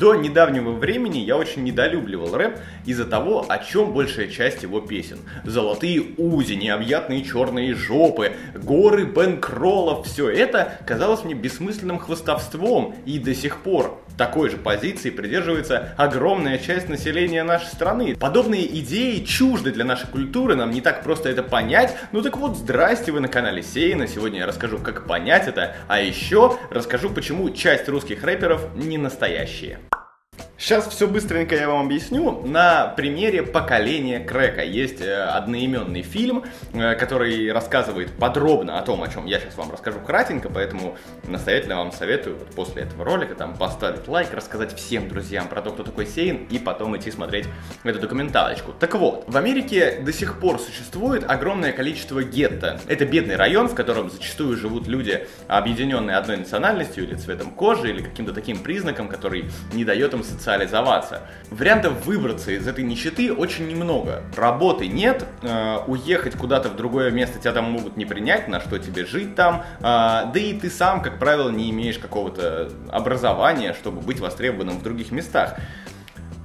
До недавнего времени я очень недолюбливал рэп из-за того, о чем большая часть его песен. Золотые узи, необъятные черные жопы, горы бэнкроллов, все это казалось мне бессмысленным хвостовством и до сих пор такой же позиции придерживается огромная часть населения нашей страны. Подобные идеи чужды для нашей культуры, нам не так просто это понять. Ну так вот, здрасте, вы на канале Сейна. Сегодня я расскажу, как понять это, а еще расскажу, почему часть русских рэперов не настоящие. Сейчас все быстренько я вам объясню на примере поколения Крека. Есть э, одноименный фильм, э, который рассказывает подробно о том, о чем я сейчас вам расскажу кратенько, поэтому настоятельно вам советую вот после этого ролика там поставить лайк, рассказать всем друзьям про то, кто такой Сейн, и потом идти смотреть эту документалочку. Так вот, в Америке до сих пор существует огромное количество гетто. Это бедный район, в котором зачастую живут люди, объединенные одной национальностью или цветом кожи, или каким-то таким признаком, который не дает им социального социализоваться. Вариантов выбраться из этой нищеты очень немного. Работы нет, э, уехать куда-то в другое место тебя там могут не принять, на что тебе жить там, э, да и ты сам, как правило, не имеешь какого-то образования, чтобы быть востребованным в других местах.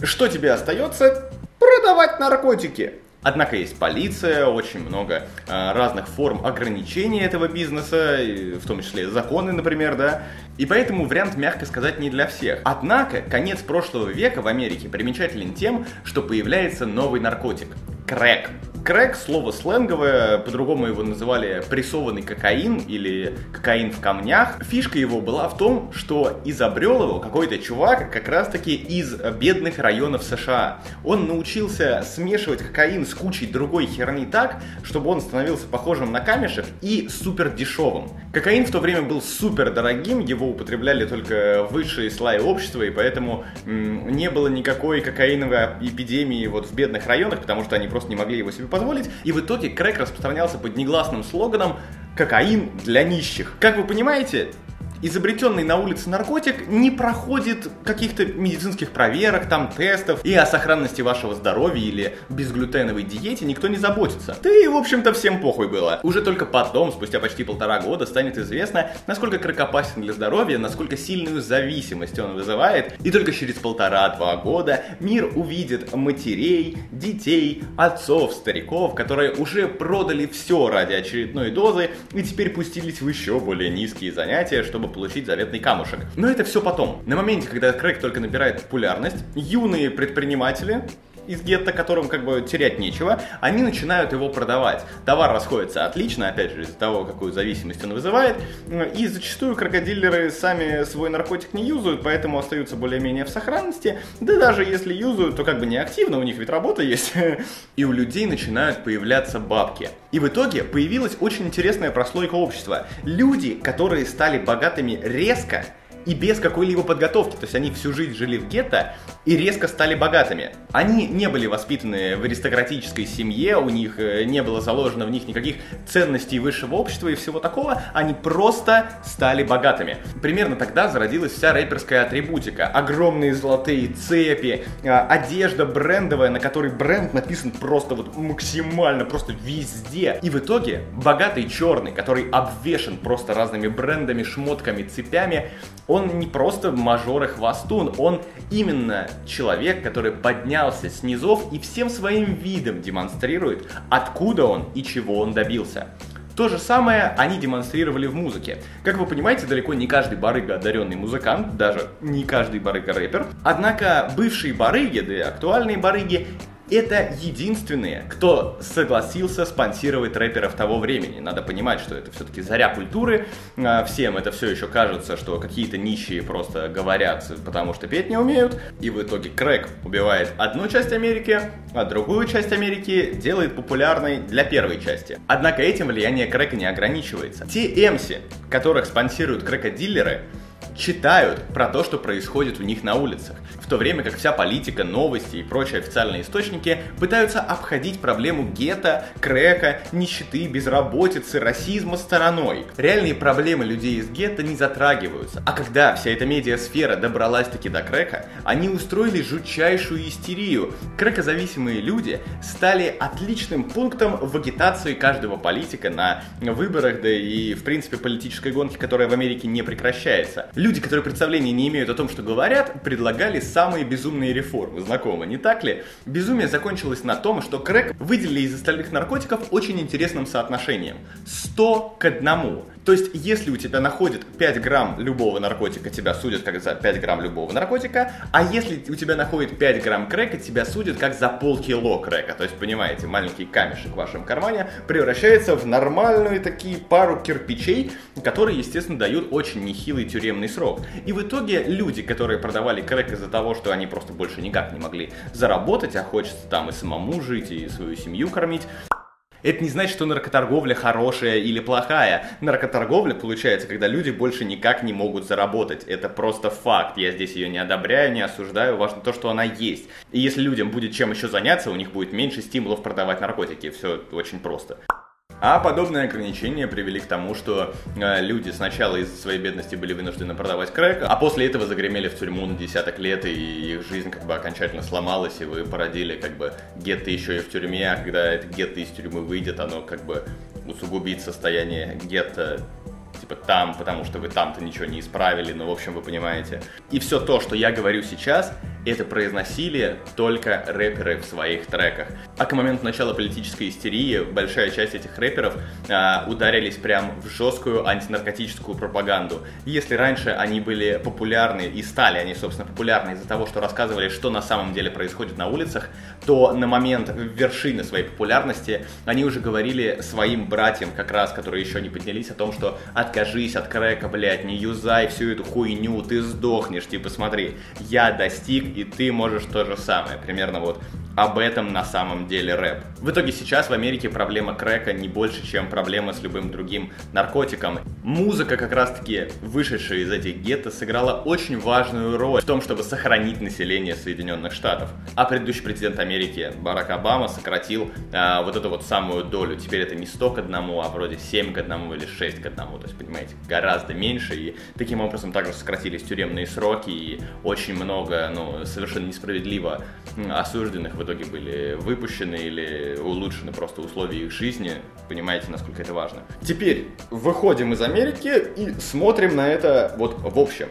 Что тебе остается? Продавать наркотики. Однако есть полиция, очень много э, разных форм ограничения этого бизнеса, в том числе законы, например, да. И поэтому вариант, мягко сказать, не для всех. Однако, конец прошлого века в Америке примечателен тем, что появляется новый наркотик – крэк. Крэк, слово сленговое, по-другому его называли прессованный кокаин или кокаин в камнях. Фишка его была в том, что изобрел его какой-то чувак как раз-таки из бедных районов США. Он научился смешивать кокаин с кучей другой херни так, чтобы он становился похожим на камешек и супер дешевым. Кокаин в то время был супер дорогим, его употребляли только высшие слои общества, и поэтому м- не было никакой кокаиновой эпидемии вот в бедных районах, потому что они просто не могли его себе позволить. И в итоге крэк распространялся под негласным слоганом «Кокаин для нищих». Как вы понимаете, изобретенный на улице наркотик не проходит каких-то медицинских проверок, там, тестов, и о сохранности вашего здоровья или безглютеновой диете никто не заботится. Да и, в общем-то, всем похуй было. Уже только потом, спустя почти полтора года, станет известно, насколько крак опасен для здоровья, насколько сильную зависимость он вызывает, и только через полтора-два года мир увидит матерей, детей, отцов, стариков, которые уже продали все ради очередной дозы и теперь пустились в еще более низкие занятия, чтобы получить заветный камушек. Но это все потом. На моменте, когда крэк только набирает популярность, юные предприниматели из гетто, которым как бы терять нечего, они начинают его продавать. Товар расходится отлично, опять же, из-за того, какую зависимость он вызывает, и зачастую крокодилеры сами свой наркотик не юзают, поэтому остаются более-менее в сохранности, да даже если юзают, то как бы не активно, у них ведь работа есть, и у людей начинают появляться бабки. И в итоге появилась очень интересная прослойка общества. Люди, которые стали богатыми резко, и без какой-либо подготовки. То есть они всю жизнь жили в гетто и резко стали богатыми. Они не были воспитаны в аристократической семье, у них э, не было заложено в них никаких ценностей высшего общества и всего такого. Они просто стали богатыми. Примерно тогда зародилась вся рэперская атрибутика. Огромные золотые цепи, а, одежда брендовая, на которой бренд написан просто вот максимально, просто везде. И в итоге богатый черный, который обвешен просто разными брендами, шмотками, цепями, он не просто мажор и хвостун, он именно человек, который поднялся с низов и всем своим видом демонстрирует, откуда он и чего он добился. То же самое они демонстрировали в музыке. Как вы понимаете, далеко не каждый барыга одаренный музыкант, даже не каждый барыга рэпер. Однако бывшие барыги, да и актуальные барыги это единственные, кто согласился спонсировать рэперов того времени. Надо понимать, что это все-таки заря культуры. А, всем это все еще кажется, что какие-то нищие просто говорят, потому что петь не умеют. И в итоге Крэк убивает одну часть Америки, а другую часть Америки делает популярной для первой части. Однако этим влияние Крэка не ограничивается. Те эмси, которых спонсируют крэкодиллеры, читают про то, что происходит у них на улицах, в то время как вся политика, новости и прочие официальные источники пытаются обходить проблему гетто, крека, нищеты, безработицы, расизма стороной. Реальные проблемы людей из гетто не затрагиваются. А когда вся эта медиасфера добралась-таки до крека, они устроили жутчайшую истерию. Крекозависимые люди стали отличным пунктом в агитации каждого политика на выборах, да и в принципе политической гонки, которая в Америке не прекращается Люди, которые представления не имеют о том, что говорят, предлагали самые безумные реформы. Знакомо, не так ли? Безумие закончилось на том, что крэк выделили из остальных наркотиков очень интересным соотношением. 100 к 1. То есть, если у тебя находят 5 грамм любого наркотика, тебя судят как за 5 грамм любого наркотика, а если у тебя находят 5 грамм крека, тебя судят как за полкило крека. То есть, понимаете, маленький камешек в вашем кармане превращается в нормальную такие пару кирпичей, которые, естественно, дают очень нехилый тюремный срок. И в итоге люди, которые продавали крек из-за того, что они просто больше никак не могли заработать, а хочется там и самому жить, и свою семью кормить, это не значит, что наркоторговля хорошая или плохая. Наркоторговля получается, когда люди больше никак не могут заработать. Это просто факт. Я здесь ее не одобряю, не осуждаю. Важно то, что она есть. И если людям будет чем еще заняться, у них будет меньше стимулов продавать наркотики. Все очень просто. А подобные ограничения привели к тому, что э, люди сначала из-за своей бедности были вынуждены продавать крэк, а после этого загремели в тюрьму на десяток лет, и их жизнь как бы окончательно сломалась, и вы породили как бы гетто еще и в тюрьме, а когда это гетто из тюрьмы выйдет, оно как бы усугубит состояние гетто типа там, потому что вы там-то ничего не исправили, ну, в общем вы понимаете. И все то, что я говорю сейчас, это произносили только рэперы в своих треках. А к моменту начала политической истерии большая часть этих рэперов а, ударились прям в жесткую антинаркотическую пропаганду. Если раньше они были популярны и стали они, собственно, популярны из-за того, что рассказывали, что на самом деле происходит на улицах, то на момент вершины своей популярности они уже говорили своим братьям, как раз, которые еще не поднялись, о том, что откажись от крека, блядь, не юзай всю эту хуйню, ты сдохнешь, типа смотри, я достиг и ты можешь то же самое. Примерно вот об этом на самом деле рэп. В итоге сейчас в Америке проблема крека не больше, чем проблема с любым другим наркотиком. Музыка, как раз таки вышедшая из этих гетто, сыграла очень важную роль в том, чтобы сохранить население Соединенных Штатов. А предыдущий президент Америки Барак Обама сократил а, вот эту вот самую долю. Теперь это не 100 к одному, а вроде 7 к одному или 6 к одному. То есть, понимаете, гораздо меньше. И таким образом также сократились тюремные сроки и очень много, ну, совершенно несправедливо осужденных в итоге были выпущены или улучшены просто условия их жизни. Понимаете, насколько это важно. Теперь выходим из Америки и смотрим на это вот в общем.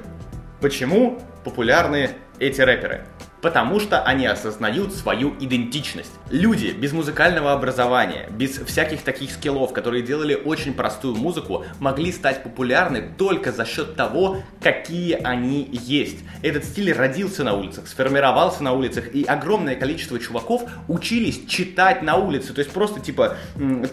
Почему популярны эти рэперы? Потому что они осознают свою идентичность. Люди без музыкального образования, без всяких таких скиллов, которые делали очень простую музыку, могли стать популярны только за счет того, какие они есть. Этот стиль родился на улицах, сформировался на улицах, и огромное количество чуваков учились читать на улице, то есть просто типа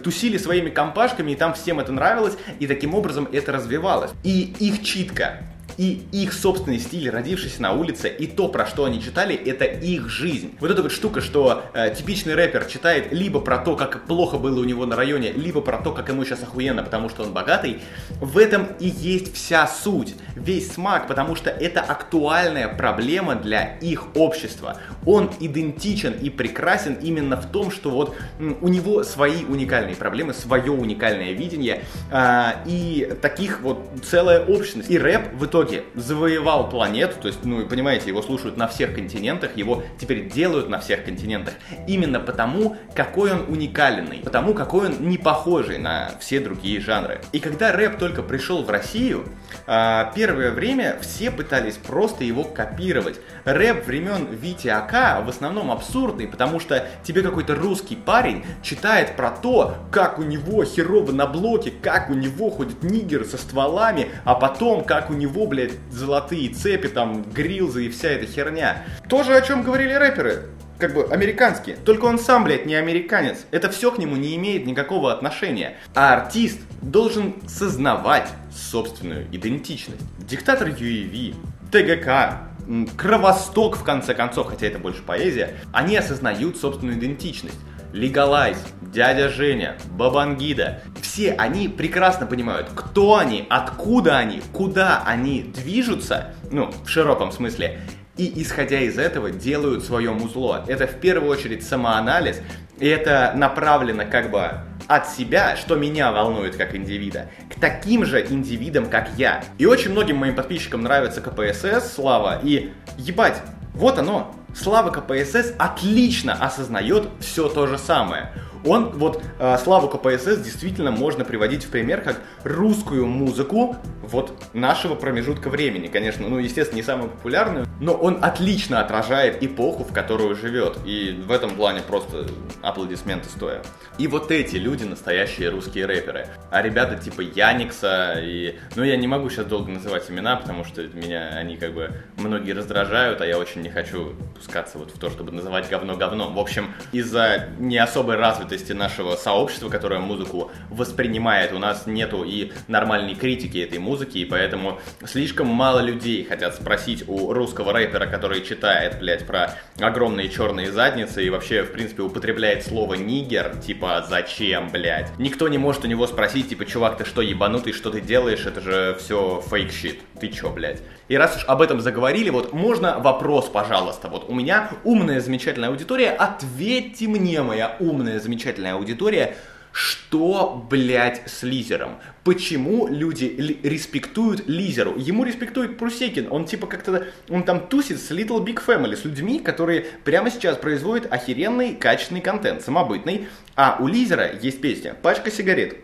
тусили своими компашками, и там всем это нравилось, и таким образом это развивалось. И их читка, и их собственный стиль, родившийся на улице, и то, про что они читали, это их жизнь. Вот эта вот штука, что э, типичный рэпер читает либо про то, как плохо было у него на районе, либо про то, как ему сейчас охуенно, потому что он богатый, в этом и есть вся суть, весь смак, потому что это актуальная проблема для их общества. Он идентичен и прекрасен именно в том, что вот у него свои уникальные проблемы, свое уникальное видение, э, и таких вот целая общность. И рэп в итоге итоге завоевал планету, то есть, ну, понимаете, его слушают на всех континентах, его теперь делают на всех континентах, именно потому, какой он уникальный, потому, какой он не похожий на все другие жанры. И когда рэп только пришел в Россию, а, первое время все пытались просто его копировать. Рэп времен Вити АК в основном абсурдный, потому что тебе какой-то русский парень читает про то, как у него херово на блоке, как у него ходит нигер со стволами, а потом, как у него блядь, золотые цепи, там, грилзы и вся эта херня. Тоже о чем говорили рэперы как бы американские. Только он сам, блядь, не американец. Это все к нему не имеет никакого отношения. А артист должен сознавать собственную идентичность. Диктатор UEV, ТГК, Кровосток, в конце концов, хотя это больше поэзия, они осознают собственную идентичность. Легалайз, дядя Женя, Бабангида. Все они прекрасно понимают, кто они, откуда они, куда они движутся, ну, в широком смысле, и исходя из этого делают свое музло. Это в первую очередь самоанализ, и это направлено как бы от себя, что меня волнует как индивида, к таким же индивидам, как я. И очень многим моим подписчикам нравится КПСС, Слава, и ебать, вот оно, Слава КПСС отлично осознает все то же самое. Он, вот, э, Славу КПСС действительно можно приводить в пример как русскую музыку вот нашего промежутка времени. Конечно, ну, естественно, не самую популярную, но он отлично отражает эпоху, в которую живет. И в этом плане просто аплодисменты стоя. И вот эти люди настоящие русские рэперы. А ребята типа Яникса и... Ну, я не могу сейчас долго называть имена, потому что меня они как бы многие раздражают, а я очень не хочу пускаться вот в то, чтобы называть говно говном. В общем, из-за не особой развитости нашего сообщества, которое музыку воспринимает, у нас нету и нормальной критики этой музыки, и поэтому слишком мало людей хотят спросить у русского рэпера, который читает, блядь, про огромные черные задницы и вообще, в принципе, употребляет слово нигер, типа, зачем, блядь. Никто не может у него спросить, типа, чувак, ты что, ебанутый, что ты делаешь, это же все фейк-щит, ты чё, блядь. И раз уж об этом заговорили, вот можно вопрос, пожалуйста, вот у меня умная, замечательная аудитория, ответьте мне, моя умная, замечательная аудитория, что, блядь, с лизером? Почему люди респектуют лизеру? Ему респектует Прусекин. Он типа как-то, он там тусит с Little Big Family, с людьми, которые прямо сейчас производят охеренный, качественный контент, самобытный. А у лизера есть песня «Пачка сигарет».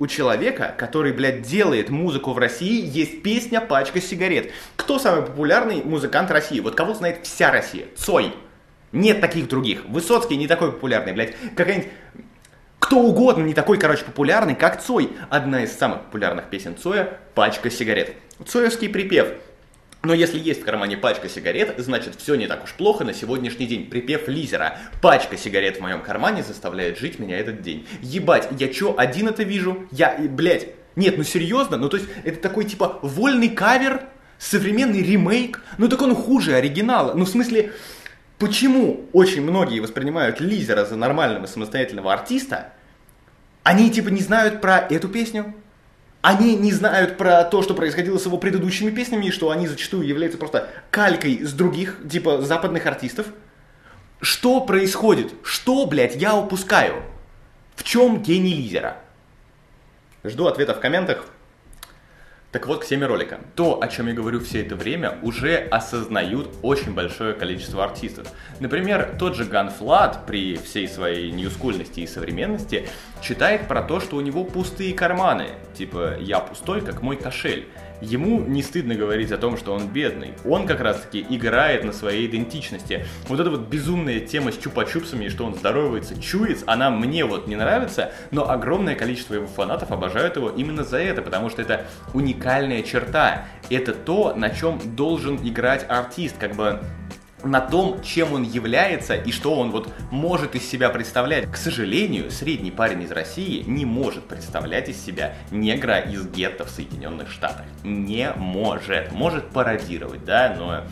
У человека, который, блядь, делает музыку в России, есть песня «Пачка сигарет». Кто самый популярный музыкант России? Вот кого знает вся Россия? Цой. Нет таких других. Высоцкий не такой популярный, блядь. Какая-нибудь кто угодно не такой, короче, популярный, как Цой. Одна из самых популярных песен Цоя – «Пачка сигарет». Цоевский припев. Но если есть в кармане пачка сигарет, значит все не так уж плохо на сегодняшний день. Припев Лизера. Пачка сигарет в моем кармане заставляет жить меня этот день. Ебать, я чё, один это вижу? Я, блядь, нет, ну серьезно? Ну то есть это такой типа вольный кавер, современный ремейк? Ну так он хуже оригинала. Ну в смысле, почему очень многие воспринимают Лизера за нормального самостоятельного артиста, они типа не знают про эту песню, они не знают про то, что происходило с его предыдущими песнями, и что они зачастую являются просто калькой с других, типа, западных артистов. Что происходит? Что, блядь, я упускаю? В чем гений лидера? Жду ответа в комментах. Так вот, к теме ролика. То, о чем я говорю все это время, уже осознают очень большое количество артистов. Например, тот же Ганфлат при всей своей ньюскульности и современности читает про то, что у него пустые карманы. Типа, я пустой, как мой кошель. Ему не стыдно говорить о том, что он бедный. Он как раз таки играет на своей идентичности. Вот эта вот безумная тема с чупа-чупсами что он здоровается, чуец, она мне вот не нравится, но огромное количество его фанатов обожают его именно за это, потому что это уникальная черта. Это то, на чем должен играть артист, как бы на том, чем он является и что он вот может из себя представлять. К сожалению, средний парень из России не может представлять из себя негра из гетто в Соединенных Штатах. Не может. Может пародировать, да, но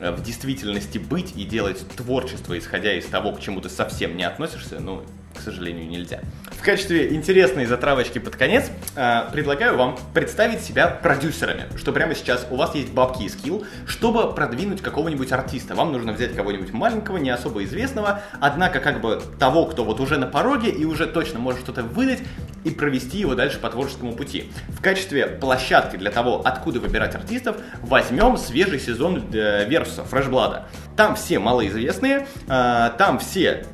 э, в действительности быть и делать творчество, исходя из того, к чему ты совсем не относишься, ну, сожалению, нельзя. В качестве интересной затравочки под конец э, предлагаю вам представить себя продюсерами, что прямо сейчас у вас есть бабки и скилл, чтобы продвинуть какого-нибудь артиста. Вам нужно взять кого-нибудь маленького, не особо известного, однако как бы того, кто вот уже на пороге и уже точно может что-то выдать и провести его дальше по творческому пути. В качестве площадки для того, откуда выбирать артистов, возьмем свежий сезон э, Версуса, Фрешблада. Там все малоизвестные, э, там все э,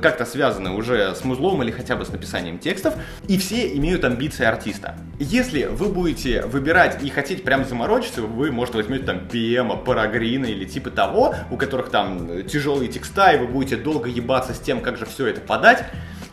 как-то связаны уже с музлом или хотя бы с написанием текстов, и все имеют амбиции артиста. Если вы будете выбирать и хотите прям заморочиться, вы, может, возьмете там PM, Парагрина или типа того, у которых там тяжелые текста, и вы будете долго ебаться с тем, как же все это подать,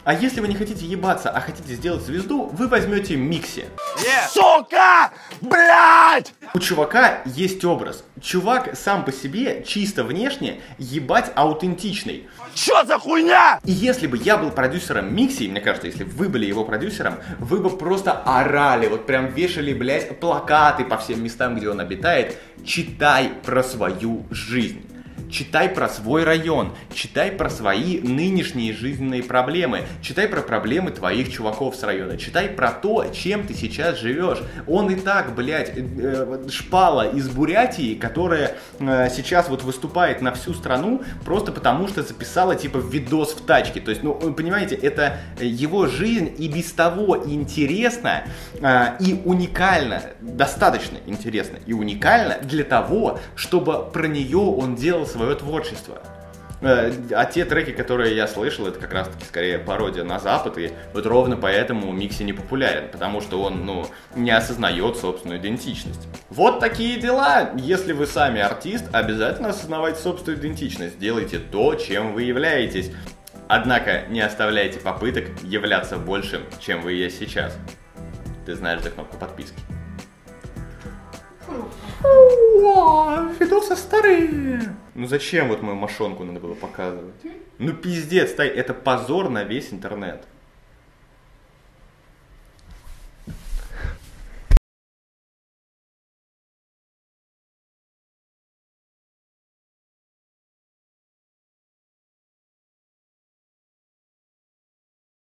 а если вы не хотите ебаться, а хотите сделать звезду, вы возьмете Микси. Yeah. Сука! Блять! У чувака есть образ. Чувак сам по себе, чисто внешне, ебать аутентичный. Чё за хуйня? И если бы я был продюсером Микси, мне кажется, если бы вы были его продюсером, вы бы просто орали, вот прям вешали, блядь, плакаты по всем местам, где он обитает. Читай про свою жизнь. Читай про свой район, читай про свои нынешние жизненные проблемы, читай про проблемы твоих чуваков с района, читай про то, чем ты сейчас живешь. Он и так, блядь, э, шпала из Бурятии, которая э, сейчас вот выступает на всю страну просто потому, что записала типа видос в тачке. То есть, ну, понимаете, это его жизнь и без того интересна э, и уникальна, достаточно интересна и уникальна для того, чтобы про нее он делал свое творчество. Э, А те треки, которые я слышал, это как раз таки скорее пародия на Запад, и вот ровно поэтому Микси не популярен, потому что он, ну, не осознает собственную идентичность. Вот такие дела. Если вы сами артист, обязательно осознавайте собственную идентичность. Делайте то, чем вы являетесь. Однако не оставляйте попыток являться большим, чем вы есть сейчас. Ты знаешь, за кнопку подписки. Видосы старые. Ну зачем вот мою мошонку надо было показывать? Ну пиздец, это позор на весь интернет.